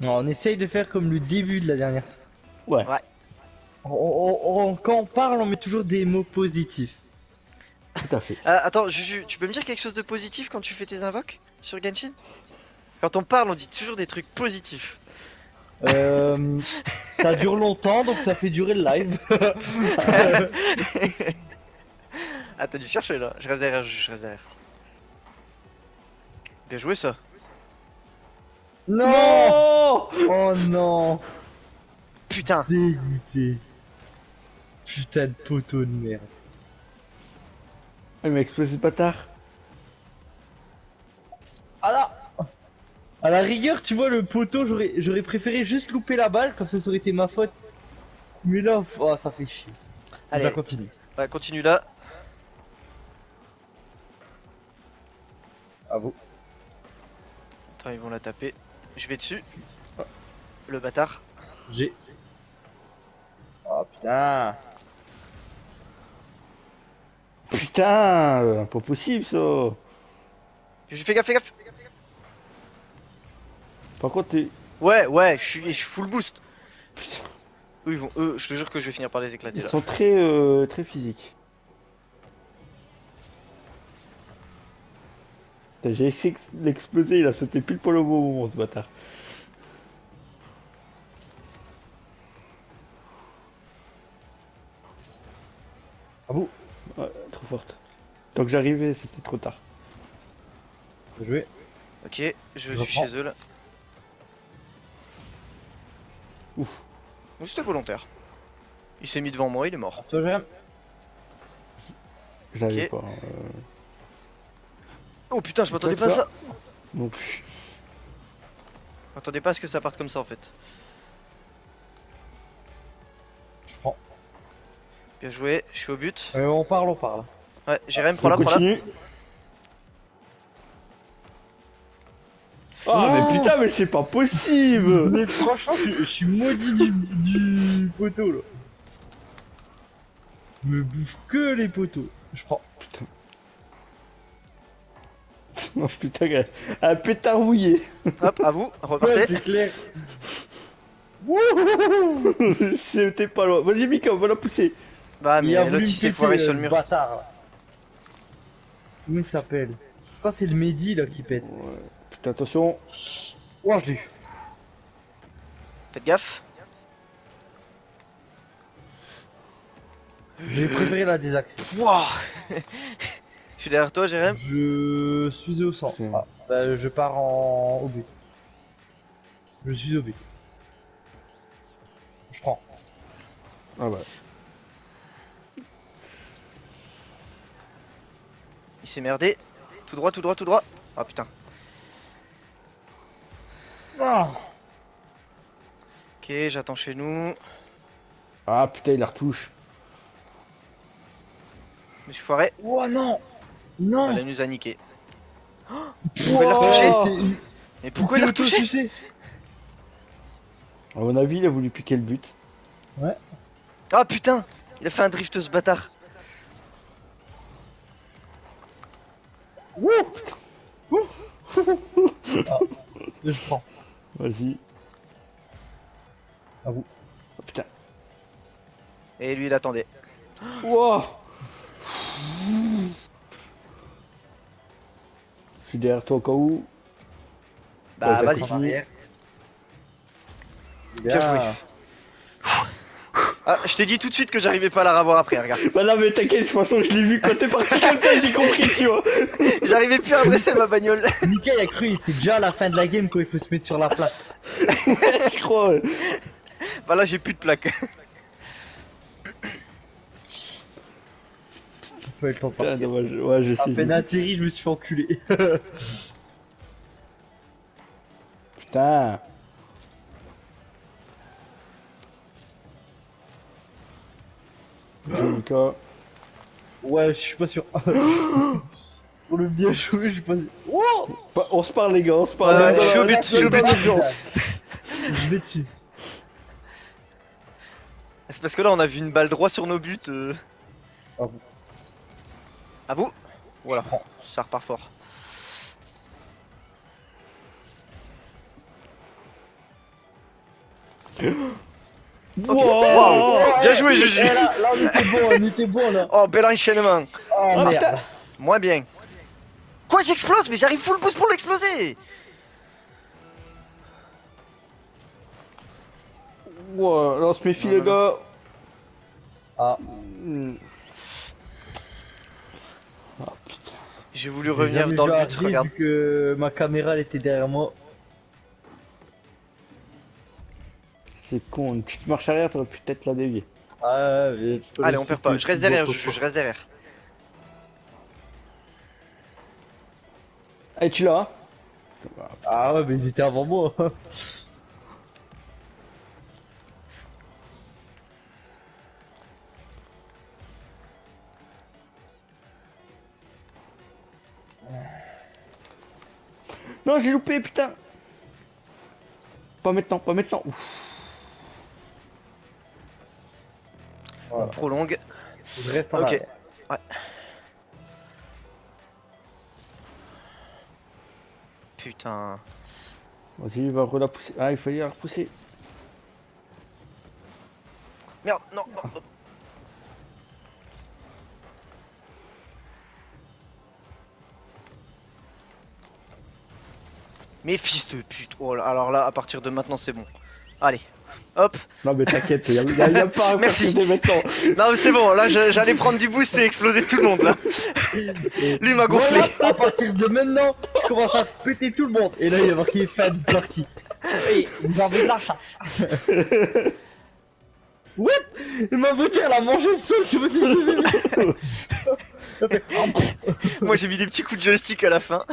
Non, on essaye de faire comme le début de la dernière fois. Ouais. Ouais. On- on- on- quand on parle, on met toujours des mots positifs. Tout à fait. Ah, attends, Juju, tu peux me dire quelque chose de positif quand tu fais tes invoques sur Genshin? Quand on parle, on dit toujours des trucs positifs. Euh, ça dure longtemps, donc ça fait durer le live. ah, t'as dû chercher là. Je reste derrière, je reste derrière. Bien joué ça. Non Oh non Putain Dégoûté. Putain de poteau de merde. Il m'a explosé le bâtard. Ah là À la rigueur, tu vois, le poteau, j'aurais j'aurais préféré juste louper la balle, comme ça, ça aurait été ma faute. Mais là, oh, ça fait chier. Allez, On va continuer. ouais, continue là. À vous. Attends, ils vont la taper. Je vais dessus. Le bâtard. J'ai. Oh putain Putain, euh, pas possible ça. Je fais gaffe, fais gaffe. Par contre, t'es. Ouais, ouais, je suis je suis full boost. Putain, Eux, ils vont, eux, je te jure que je vais finir par les éclater ils là. sont très, euh, très physiques. J'ai essayé de l'exploser, il a sauté pile pour le bon moment ce bâtard. À vous. Ouais, trop forte. Tant que j'arrivais, c'était trop tard. Bien joué. Ok, je Je suis reprends. chez eux là. Ouf. Ou c'était volontaire. Il s'est mis devant moi, il est mort. Toi, j'aime. Je l'avais pas. euh, Oh putain, je m'attendais pas à ça. non plus. Je m'attendais pas à ce que ça parte comme ça en fait. Bien joué, je suis au but. Euh, on parle, on parle. Ouais, Jérém, prends-la, prends-la. Ah, Non. mais putain, mais c'est pas possible! Mais franchement, je, je suis maudit du, du poteau là. Je me bouffe que les poteaux. Je prends. Putain. Oh putain, gars. un pétard mouillé. Hop, à vous, Ouais, repartez. c'est clair. C'était pas loin. Vas-y, Mika, on va la pousser. Bah, Il a mais l'autre me il s'est foiré sur le euh, mur. Bâtard. Comment il s'appelle? Je crois que c'est le Mehdi là qui pète. Ouais. Putain, attention. Oh, je l'ai eu. Faites gaffe. J'ai préféré la désaxe. Wouah Je suis derrière toi, Jérém. Je suis au centre. Ah, bah, je pars en... au but. Je suis au but. Je prends. Ah bah. Il s'est merdé. Tout droit, tout droit, tout droit. Ah putain. Ah Ok, j'attends chez nous. Ah putain, il la retouche. Je me suis foiré. Oh non Non Elle nous a niqué. Oh, pourquoi il l'a retouché Oh Mais pourquoi il l'a retouché À mon avis, il a voulu piquer le but. Ah putain Il a fait un drift ce bâtard. Wouh Wouh Ah, Je prends. Vas-y. À vous. Oh, putain. Et lui il attendait. Wow Je suis derrière toi au cas où. Bah vas-y. Bien joué. Ah, je t'ai dit tout de suite que j'arrivais pas à la revoir après, regarde. Bah non mais t'inquiète, de toute façon je l'ai vu quand t'es parti comme ça, j'ai compris, tu vois. J'arrivais plus à adresser ma bagnole. Nika il a cru, il était déjà à la fin de la game quand il faut se mettre sur la place. je crois. ouais. Bah là j'ai plus de plaque. Faut le temps de partir. dommage. Ouais, je À sais. peine atterri, je me suis fait enculer. Putain. Joue, Mika. ouais, je suis pas sûr. Pour le bien jouer, je suis pas sûr. Oh On se parle les gars, on se parle. Je suis au but, je suis au but. l'urgence. Je vais dessus. C'est parce que là on a vu une balle droit sur nos buts. euh. À vous. À vous Voilà, ça repart fort. Wow. Wow. Bien joué, Juju. eh, Là, là, on était bon, on était bon là. Oh, bel enchaînement. Oh merde. Moins bien. Quoi, j'explose Mais j'arrive full boost pour l'exploser Wow, là, on se méfie, les gars. Ah. Ah putain. J'ai voulu revenir dans le but, regarde. Vu que ma caméra elle était derrière moi. C'est con, une petite marche arrière, t'aurais pu peut-être la dévier. Ah, mais Allez, le on perd pas. Je reste derrière, je, reste derrière. Allez, tu l'as, hein Ah ouais, mais ils étaient avant moi. Non, j'ai loupé, putain. Pas maintenant, pas maintenant. Ouf. Je reste en Ok. arrière. Putain. Vas-y, il va la pousser. Ah, il fallait la repousser. Merde, non, non, non. Mais fils de pute. Oh là, alors là, à partir de maintenant, c'est bon. Allez. Hop. Non, mais t'inquiète, y'a y a, y a pas à Merci. maintenant. Non, mais c'est bon. Là, j'allais prendre du boost et exploser tout le monde, là. Lui m'a gonflé. Voilà, à partir de maintenant, je commence à péter tout le monde. Et là, il y a marqué de partie. Et vous avez de la chance. What Ma voiture, elle a mangé le sol, je me suis dit. Moi, j'ai mis des petits coups de joystick à la fin.